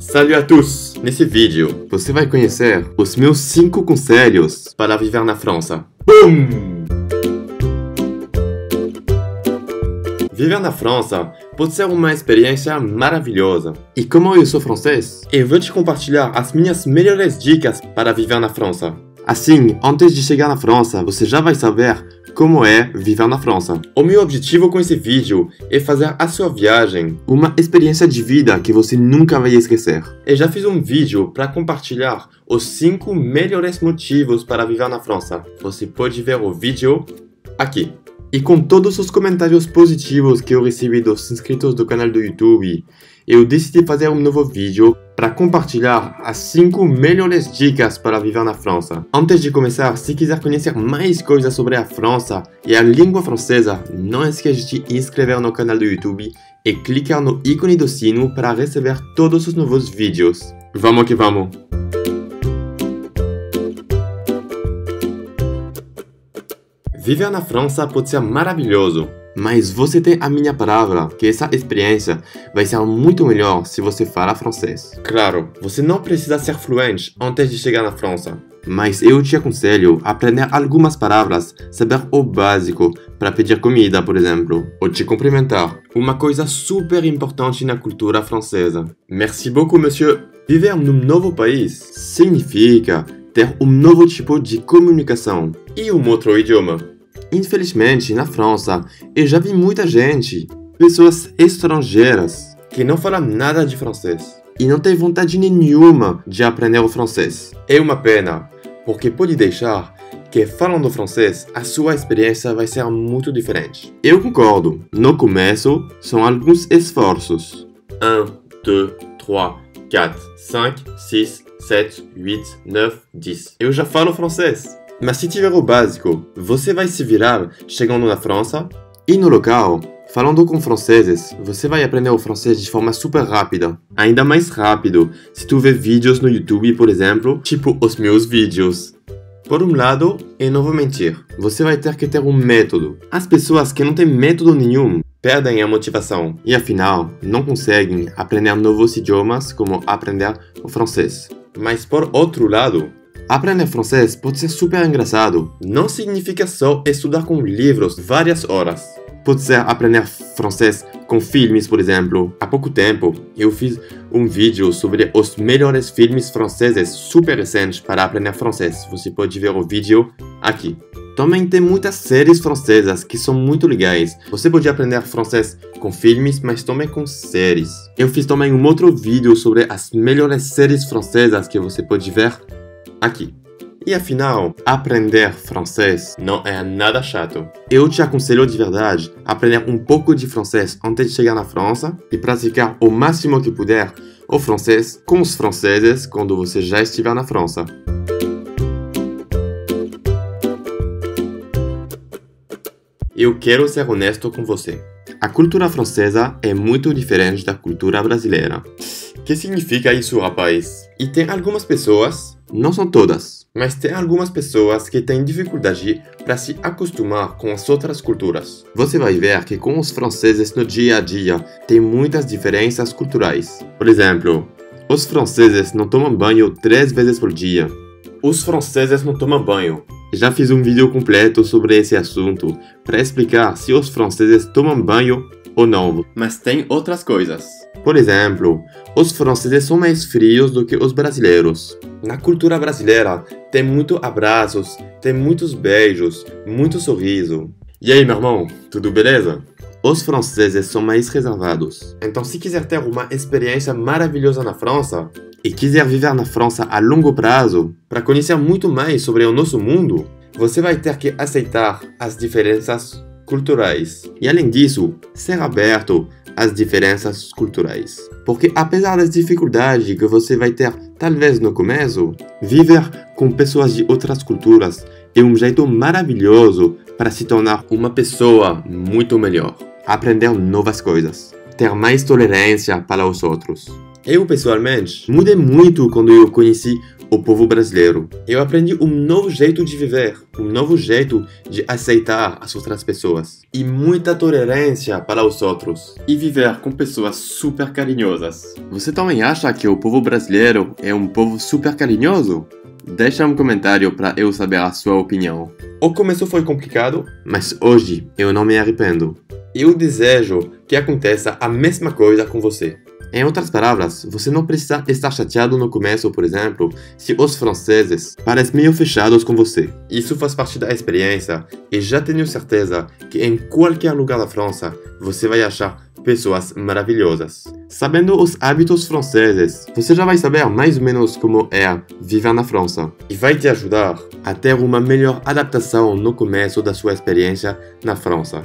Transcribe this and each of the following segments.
Salut a tous! Nesse vídeo, você vai conhecer os meus 5 conselhos para viver na França. Boom! Viver na França pode ser uma experiência maravilhosa. E como eu sou francês, eu vou te compartilhar as minhas melhores dicas para viver na França. Assim, antes de chegar na França, você já vai saber como é viver na França. O meu objetivo com esse vídeo é fazer a sua viagem uma experiência de vida que você nunca vai esquecer. Eu já fiz um vídeo para compartilhar os 5 melhores motivos para viver na França. Você pode ver o vídeo aqui. E com todos os comentários positivos que eu recebi dos inscritos do canal do YouTube, eu decidi fazer um novo vídeo para compartilhar as 5 melhores dicas para viver na França. Antes de começar, se quiser conhecer mais coisas sobre a França e a língua francesa, não esqueça de inscrever no canal do YouTube e clicar no ícone do sino para receber todos os novos vídeos. Vamos que vamos! Viver na França pode ser maravilhoso, mas você tem a minha palavra que essa experiência vai ser muito melhor se você fala francês. Claro, você não precisa ser fluente antes de chegar na França, mas eu te aconselho a aprender algumas palavras, saber o básico para pedir comida, por exemplo, ou te cumprimentar. Uma coisa super importante na cultura francesa. Merci beaucoup, monsieur. Viver num novo país significa ter um novo tipo de comunicação e um outro idioma. Infelizmente, na França, eu já vi muita gente, pessoas estrangeiras, que não falam nada de francês e não tem vontade nenhuma de aprender o francês. É uma pena, porque pode deixar que falando francês, a sua experiência vai ser muito diferente. Eu concordo. No começo, são alguns esforços. 1, 2, 3, 4, 5, 6, 7, 8, 9, 10. Eu já falo francês. Mas se tiver o básico, você vai se virar chegando na França e no local, falando com franceses, você vai aprender o francês de forma super rápida. Ainda mais rápido se tu vê vídeos no YouTube, por exemplo, tipo os meus vídeos. Por um lado, e não vou mentir, você vai ter que ter um método. As pessoas que não têm método nenhum perdem a motivação e afinal não conseguem aprender novos idiomas como aprender o francês. Mas por outro lado, Aprender francês pode ser super engraçado. Não significa só estudar com livros várias horas. Pode ser aprender francês com filmes, por exemplo. Há pouco tempo, eu fiz um vídeo sobre os melhores filmes franceses super recentes para aprender francês. Você pode ver o vídeo aqui. Também tem muitas séries francesas que são muito legais. Você pode aprender francês com filmes, mas também com séries. Eu fiz também um outro vídeo sobre as melhores séries francesas que você pode ver aqui. E afinal, aprender francês não é nada chato. Eu te aconselho de verdade a aprender um pouco de francês antes de chegar na França e praticar o máximo que puder o francês com os franceses quando você já estiver na França. Eu quero ser honesto com você. A cultura francesa é muito diferente da cultura brasileira. Que significa isso, rapaz? E tem algumas pessoas não são todas, mas tem algumas pessoas que têm dificuldade para se acostumar com as outras culturas. Você vai ver que com os franceses no dia a dia tem muitas diferenças culturais. Por exemplo, os franceses não tomam banho três vezes por dia. Os franceses não tomam banho. Já fiz um vídeo completo sobre esse assunto para explicar se os franceses tomam banho ou não. Mas tem outras coisas. Por exemplo, os franceses são mais frios do que os brasileiros. Na cultura brasileira, tem muito abraços, tem muitos beijos, muito sorriso. E aí, meu irmão, tudo beleza? Os franceses são mais reservados. Então, se quiser ter uma experiência maravilhosa na França e quiser viver na França a longo prazo, para conhecer muito mais sobre o nosso mundo, você vai ter que aceitar as diferenças culturais. E além disso, ser aberto às diferenças culturais. Porque apesar das dificuldades que você vai ter talvez no começo, viver com pessoas de outras culturas é um jeito maravilhoso para se tornar uma pessoa muito melhor, aprender novas coisas, ter mais tolerância para os outros. Eu, pessoalmente, mudei muito quando eu conheci o povo brasileiro. Eu aprendi um novo jeito de viver, um novo jeito de aceitar as outras pessoas e muita tolerância para os outros e viver com pessoas super carinhosas. Você também acha que o povo brasileiro é um povo super carinhoso? Deixa um comentário para eu saber a sua opinião. O começo foi complicado, mas hoje eu não me arrependo. Eu desejo que aconteça a mesma coisa com você. Em outras palavras, você não precisa estar chateado no começo, por exemplo, se os franceses parecem meio fechados com você. Isso faz parte da experiência e já tenho certeza que em qualquer lugar da França você vai achar pessoas maravilhosas. Sabendo os hábitos franceses, você já vai saber mais ou menos como é viver na França e vai te ajudar a ter uma melhor adaptação no começo da sua experiência na França.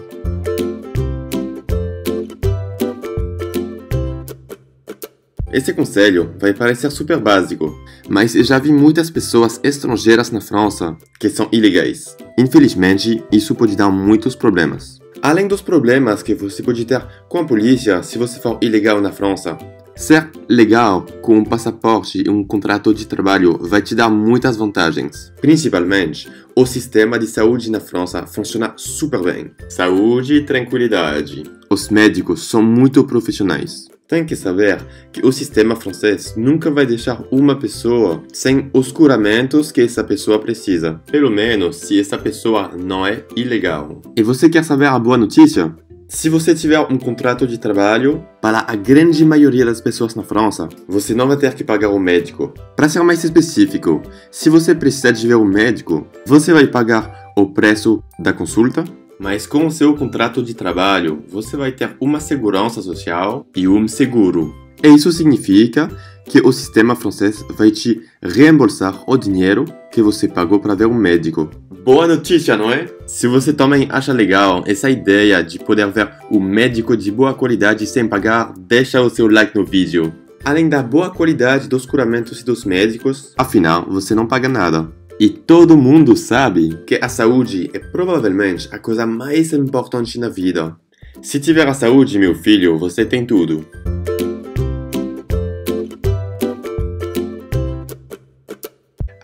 Esse conselho vai parecer super básico, mas já vi muitas pessoas estrangeiras na França que são ilegais. Infelizmente, isso pode dar muitos problemas. Além dos problemas que você pode ter com a polícia se você for ilegal na França, ser legal com um passaporte e um contrato de trabalho vai te dar muitas vantagens. Principalmente, o sistema de saúde na França funciona super bem. Saúde e tranquilidade. Os médicos são muito profissionais tem que saber que o sistema francês nunca vai deixar uma pessoa sem os curamentos que essa pessoa precisa. Pelo menos se essa pessoa não é ilegal. E você quer saber a boa notícia? Se você tiver um contrato de trabalho, para a grande maioria das pessoas na França, você não vai ter que pagar o médico. Para ser mais específico, se você precisar de ver o médico, você vai pagar o preço da consulta, mas com o seu contrato de trabalho, você vai ter uma segurança social e um seguro. E isso significa que o sistema francês vai te reembolsar o dinheiro que você pagou para ver um médico. Boa notícia, não é? Se você também acha legal essa ideia de poder ver um médico de boa qualidade sem pagar, deixa o seu like no vídeo. Além da boa qualidade dos curamentos e dos médicos, afinal, você não paga nada. E todo mundo sabe que a saúde é provavelmente a coisa mais importante na vida. Se tiver a saúde, meu filho, você tem tudo.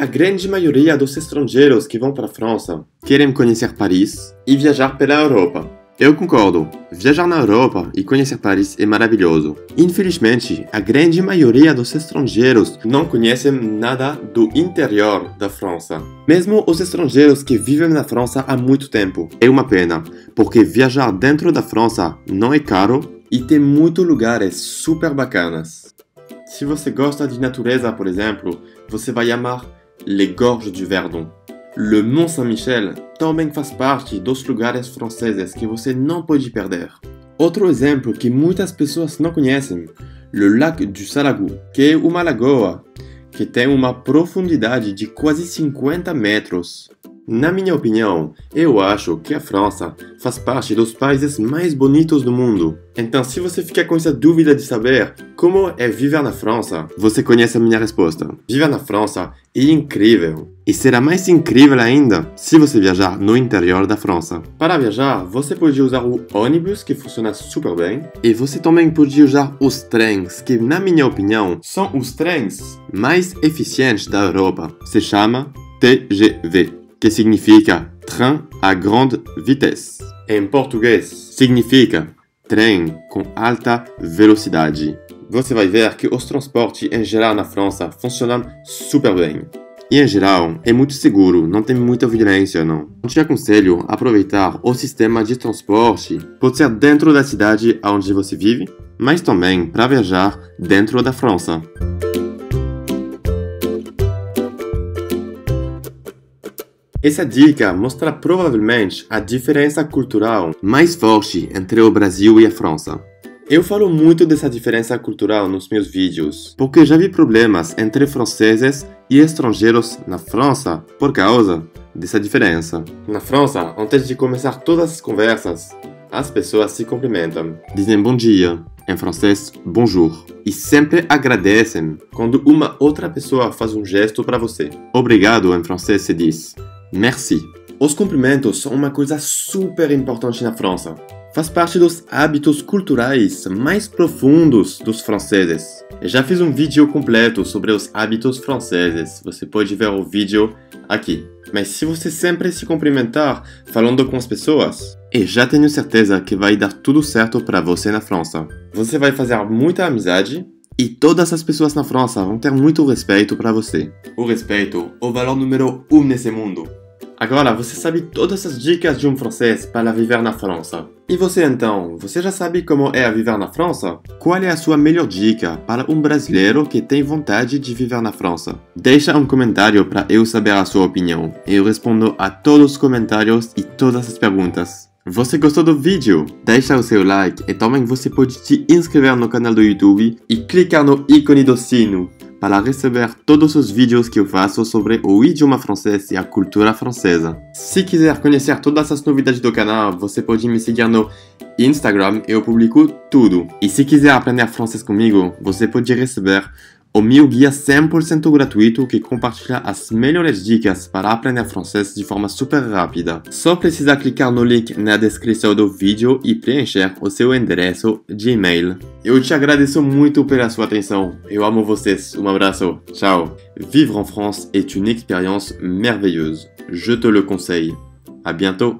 A grande maioria dos estrangeiros que vão para a França querem conhecer Paris e viajar pela Europa. Eu concordo. Viajar na Europa e conhecer Paris é maravilhoso. Infelizmente, a grande maioria dos estrangeiros não conhecem nada do interior da França. Mesmo os estrangeiros que vivem na França há muito tempo. É uma pena, porque viajar dentro da França não é caro e tem muitos lugares super bacanas. Se você gosta de natureza, por exemplo, você vai amar Les Gorges du Verdon. Le Mont Saint-Michel também faz parte dos lugares franceses que você não pode perder. Outro exemplo que muitas pessoas não conhecem, o Lac du Salagu, que é uma lagoa que tem uma profundidade de quase 50 metros. Na minha opinião, eu acho que a França faz parte dos países mais bonitos do mundo. Então, se você fica com essa dúvida de saber como é viver na França, você conhece a minha resposta. Viver na França é incrível. E será mais incrível ainda se você viajar no interior da França. Para viajar, você pode usar o ônibus, que funciona super bem, e você também pode usar os trens, que, na minha opinião, são os trens mais eficientes da Europa. Se chama TGV que significa train à grande vitesse. Em português, significa trem com alta velocidade. Você vai ver que os transportes em geral na França funcionam super bem. E em geral, é muito seguro, não tem muita violência, não. Eu te aconselho a aproveitar o sistema de transporte, pode ser dentro da cidade onde você vive, mas também para viajar dentro da França. Essa dica mostra provavelmente a diferença cultural mais forte entre o Brasil e a França. Eu falo muito dessa diferença cultural nos meus vídeos, porque já vi problemas entre franceses e estrangeiros na França por causa dessa diferença. Na França, antes de começar todas as conversas, as pessoas se cumprimentam. Dizem bom dia, em francês, bonjour. E sempre agradecem quando uma outra pessoa faz um gesto para você. Obrigado, em francês, se diz Merci. Os cumprimentos são uma coisa super importante na França. faz parte dos hábitos culturais mais profundos dos franceses. Eu já fiz um vídeo completo sobre os hábitos franceses. Você pode ver o vídeo aqui. Mas se você sempre se cumprimentar falando com as pessoas, eu já tenho certeza que vai dar tudo certo para você na França. Você vai fazer muita amizade e todas as pessoas na França vão ter muito respeito para você. O respeito, o valor número um nesse mundo. Agora, você sabe todas as dicas de um francês para viver na França. E você então, você já sabe como é viver na França? Qual é a sua melhor dica para um brasileiro que tem vontade de viver na França? Deixa um comentário para eu saber a sua opinião. Eu respondo a todos os comentários e todas as perguntas. Você gostou do vídeo? Deixa o seu like e também você pode te inscrever no canal do YouTube e clicar no ícone do sino para receber todos os vídeos que eu faço sobre o idioma francês e a cultura francesa. Se quiser conhecer todas as novidades do canal, você pode me seguir no Instagram, eu publico tudo. E se quiser aprender francês comigo, você pode receber o meu guia 100% gratuito que compartilha as melhores dicas para aprender francês de forma super rápida. Só precisa clicar no link na descrição do vídeo e preencher o seu endereço de e-mail. Eu te agradeço muito pela sua atenção. Eu amo vocês. Um abraço. Ciao. Vivre en France est une expérience merveilleuse. Je te le conseille. À bientôt.